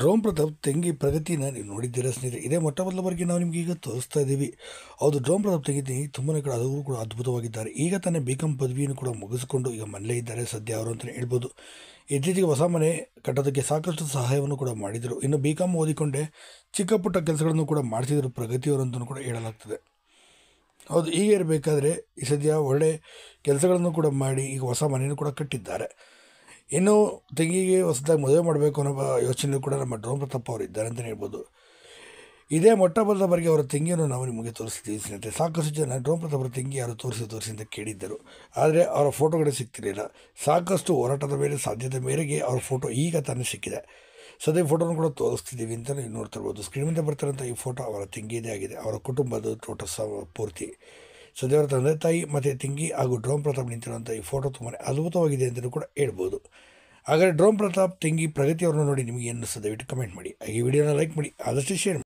Drone Pratap ತೆಂಗಿ ಪ್ರಗತಿನ ನೀವು ನೋಡಿದ್ದೀರಾ ಸ್ನೇಹಿತರೆ? ಇದೇ ಮೊಟ್ಟ ಮೊದಲ ಬಾರಿಗೆ ನಾವು ನಿಮಗೆ ಈಗ ತೋರಿಸ್ತಾ ಇದ್ದೀವಿ. ಹೌದು, ಡ್ರೋನ್ ಪ್ರತಾಪ್ ತೆಂಗಿ ತಂಗಿ ತುಂಬಾ ಕೂಡ ಅದು ಕೂಡ ಅದ್ಭುತವಾಗಿದ್ದಾರೆ. ಈಗ ತಾನೇ ಬಿ ಕಾಮ್ ಪದವಿಯನ್ನು ಕೂಡ ಮುಗಿಸಿಕೊಂಡು ಈಗ ಮನೆಯಲ್ಲೇ ಇದ್ದಾರೆ ಸದ್ಯ ಅವರು ಅಂತಲೇ ಹೇಳ್ಬೋದು. ಇತ್ತೀಚೆಗೆ ಹೊಸ ಮನೆ ಕಟ್ಟೋದಕ್ಕೆ ಸಾಕಷ್ಟು ಸಹಾಯವನ್ನು ಕೂಡ ಮಾಡಿದರು. ಇನ್ನು ಬಿ ಕಾಮ್ ಓದಿಕೊಂಡೇ ಚಿಕ್ಕ ಪುಟ್ಟ ಕೆಲಸಗಳನ್ನು ಕೂಡ ಮಾಡ್ತಿದ್ರು ಪ್ರಗತಿಯವರು ಅಂತಲೂ ಕೂಡ ಹೇಳಲಾಗ್ತದೆ. ಹೌದು ಈಗ ಇರಬೇಕಾದ್ರೆ ಈ ಸದ್ಯ ಒಳ್ಳೆ ಕೆಲಸಗಳನ್ನು ಕೂಡ ಮಾಡಿ ಈಗ ಹೊಸ ಮನೆಯನ್ನು ಕೂಡ ಕಟ್ಟಿದ್ದಾರೆ. ಇನ್ನು ತಂಗಿಗೆ ಹೊಸದಾಗಿ ಮದುವೆ ಮಾಡಬೇಕು ಅನ್ನೋ ಯೋಚನೆ ಕೂಡ ನಮ್ಮ ಡ್ರೋನ್ ಪ್ರತಾಪ್ ಅವರು ಇದ್ದಾರೆ ಅಂತಲೇ ಹೇಳ್ಬೋದು. ಇದೇ ಮೊಟ್ಟ ಮೊದಲ ಬಾರಿಗೆ ಅವರ ತಂಗಿಯನ್ನು ನಾವು ನಿಮಗೆ ತೋರಿಸ್ತೀವಿ ಸ್ನೇಹಿತರೆ. ಸಾಕಷ್ಟು ಜನ ಡ್ರೋನ್ ಪ್ರತಾಪ್ ಅವರ ತಂಗಿ ಯಾರು ತೋರಿಸಿ ತೋರಿಸಿ ಅಂತ ಕೇಳಿದ್ದರು. ಆದರೆ ಅವರ ಫೋಟೋಗಳೇ ಸಿಗ್ತಿರಲಿಲ್ಲ. ಸಾಕಷ್ಟು ಹೋರಾಟದ ಮೇಲೆ, ಸಾಧ್ಯತೆ ಮೇರೆಗೆ ಅವರ ಫೋಟೋ ಈಗ ತಾನೇ ಸಿಕ್ಕಿದೆ. ಸದ್ಯ ಫೋಟೋನ ಕೂಡ ತೋರಿಸ್ತಿದ್ದೀವಿ ಅಂತ ನೀವು ನೋಡ್ತಿರ್ಬೋದು ಸ್ಕ್ರೀನ್ ಮುಂದೆ ಬರ್ತಾರಂಥ ಈ ಫೋಟೋ ಅವರ ತಂಗಿಯದೇ ಆಗಿದೆ. ಅವರ ಕುಟುಂಬದ ಟೋಟಲ್ ಪೂರ್ತಿ. ಸದ್ಯ ದೇವರ ತಂದೆ, ತಾಯಿ ಮತ್ತು ತಿಂಗಿ ಹಾಗೂ ಡ್ರೋನ್ ಪ್ರತಾಪ್ ನಿಂತಿರುವಂಥ ಈ ಫೋಟೋ ತುಂಬಾ ಅದ್ಭುತವಾಗಿದೆ ಅಂತಲೂ ಕೂಡ ಹೇಳ್ಬೋದು. ಹಾಗಾದರೆ ಡ್ರೋಮ್ ಪ್ರತಾಪ್, ತಿಂಗಿ ಪ್ರಗತಿ ಅವ್ರನ್ನ ನೋಡಿ ನಿಮಗೆ ಏನು ಅನ್ನಿಸ್ತದೆ ದಯವಿಟ್ಟು ಕಮೆಂಟ್ ಮಾಡಿ. ಹಾಗೆ ವಿಡಿಯೋನ ಲೈಕ್ ಮಾಡಿ, ಆದಷ್ಟು ಶೇರ್